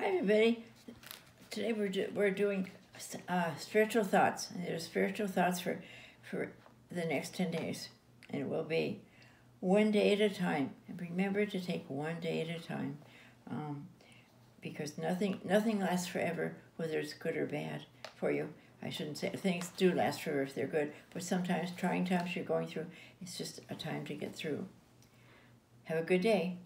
Hi, everybody. Today we're, do, we're doing uh, spiritual thoughts. There's spiritual thoughts for, for the next 10 days. And it will be one day at a time. And remember to take one day at a time. Um, because nothing nothing lasts forever, whether it's good or bad for you. I shouldn't say things do last forever if they're good, but sometimes trying times you're going through, it's just a time to get through. Have a good day.